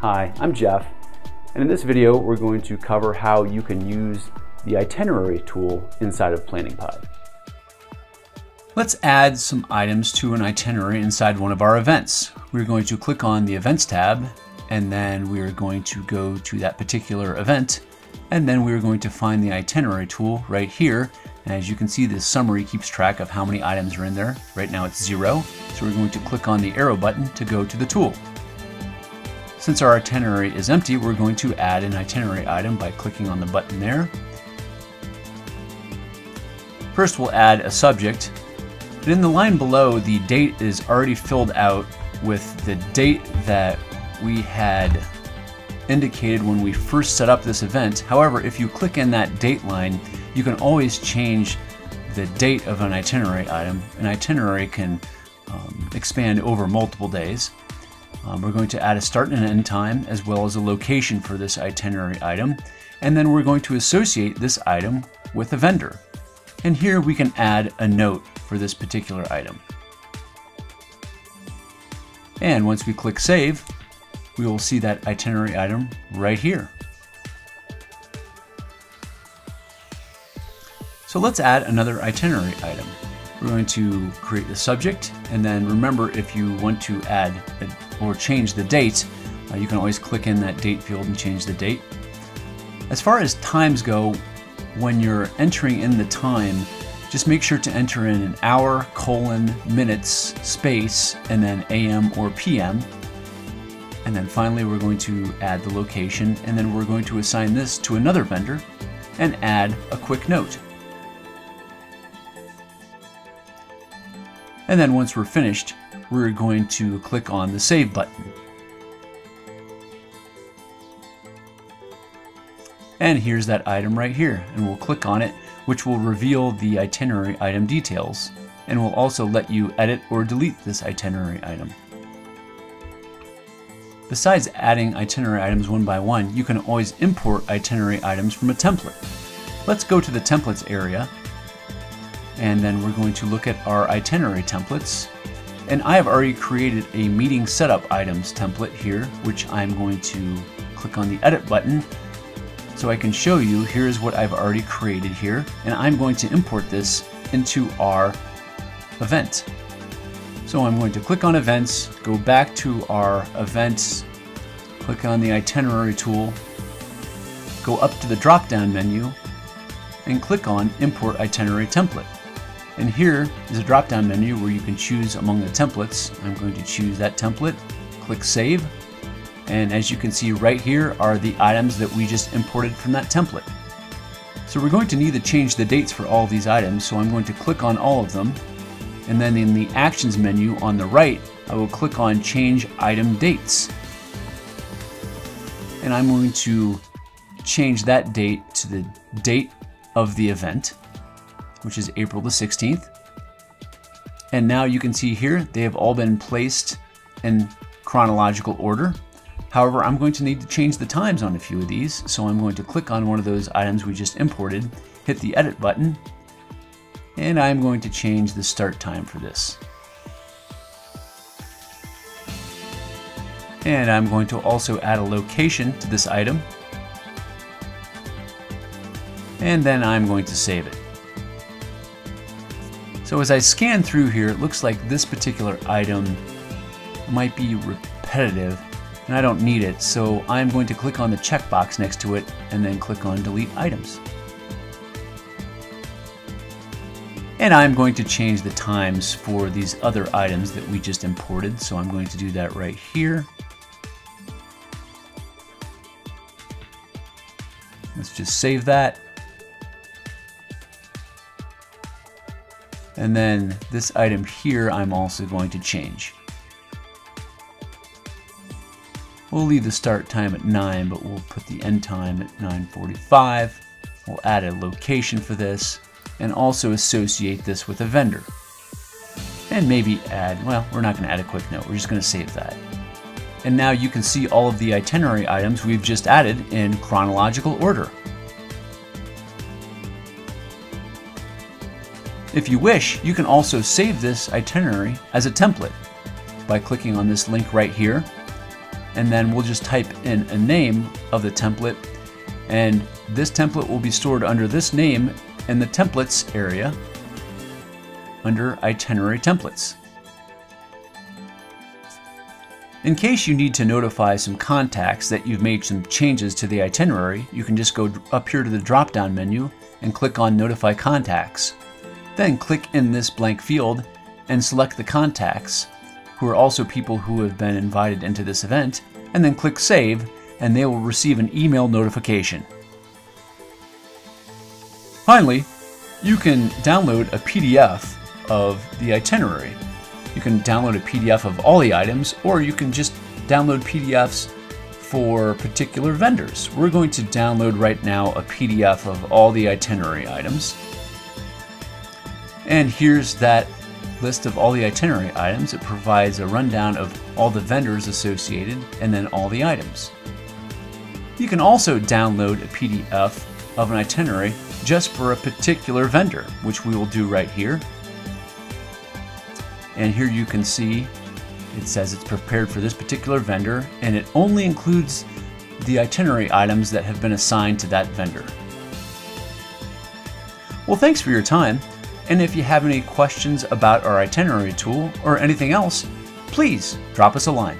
Hi, I'm Jeff, and in this video we're going to cover how you can use the itinerary tool inside of Planning Pod. Let's add some items to an itinerary inside one of our events. We're going to click on the Events tab, and then we're going to go to that particular event, and then we're going to find the itinerary tool right here. And as you can see, this summary keeps track of how many items are in there. Right now it's zero, so we're going to click on the arrow button to go to the tool. Since our itinerary is empty, we're going to add an itinerary item by clicking on the button there. First we'll add a subject. And in the line below, the date is already filled out with the date that we had indicated when we first set up this event. However, if you click in that date line, you can always change the date of an itinerary item. An itinerary can um, expand over multiple days. Um, we're going to add a start and end time as well as a location for this itinerary item. And then we're going to associate this item with a vendor. And here we can add a note for this particular item. And once we click Save, we will see that itinerary item right here. So let's add another itinerary item. We're going to create the subject, and then remember if you want to add or change the date, uh, you can always click in that date field and change the date. As far as times go, when you're entering in the time, just make sure to enter in an hour, colon, minutes, space, and then AM or PM. And then finally we're going to add the location, and then we're going to assign this to another vendor and add a quick note. And then once we're finished, we're going to click on the Save button. And here's that item right here, and we'll click on it, which will reveal the itinerary item details, and will also let you edit or delete this itinerary item. Besides adding itinerary items one by one, you can always import itinerary items from a template. Let's go to the templates area and then we're going to look at our itinerary templates. And I have already created a meeting setup items template here, which I'm going to click on the edit button so I can show you here's what I've already created here and I'm going to import this into our event. So I'm going to click on events, go back to our events, click on the itinerary tool, go up to the drop down menu and click on import itinerary template. And here is a drop-down menu where you can choose among the templates. I'm going to choose that template, click Save, and as you can see right here are the items that we just imported from that template. So we're going to need to change the dates for all these items, so I'm going to click on all of them, and then in the Actions menu on the right, I will click on Change Item Dates. And I'm going to change that date to the date of the event which is April the 16th. And now you can see here, they have all been placed in chronological order. However, I'm going to need to change the times on a few of these, so I'm going to click on one of those items we just imported, hit the edit button, and I'm going to change the start time for this. And I'm going to also add a location to this item. And then I'm going to save it. So as I scan through here, it looks like this particular item might be repetitive and I don't need it. So I'm going to click on the checkbox next to it and then click on delete items. And I'm going to change the times for these other items that we just imported. So I'm going to do that right here. Let's just save that. And then this item here, I'm also going to change. We'll leave the start time at 9, but we'll put the end time at 9.45. We'll add a location for this, and also associate this with a vendor. And maybe add, well, we're not going to add a quick note, we're just going to save that. And now you can see all of the itinerary items we've just added in chronological order. If you wish, you can also save this itinerary as a template by clicking on this link right here. and then we'll just type in a name of the template and this template will be stored under this name in the templates area under itinerary templates. In case you need to notify some contacts that you've made some changes to the itinerary, you can just go up here to the drop down menu and click on notify contacts. Then click in this blank field and select the contacts who are also people who have been invited into this event, and then click Save, and they will receive an email notification. Finally, you can download a PDF of the itinerary. You can download a PDF of all the items, or you can just download PDFs for particular vendors. We're going to download right now a PDF of all the itinerary items. And here's that list of all the itinerary items. It provides a rundown of all the vendors associated and then all the items. You can also download a PDF of an itinerary just for a particular vendor, which we will do right here. And here you can see it says it's prepared for this particular vendor and it only includes the itinerary items that have been assigned to that vendor. Well, thanks for your time. And if you have any questions about our itinerary tool or anything else, please drop us a line.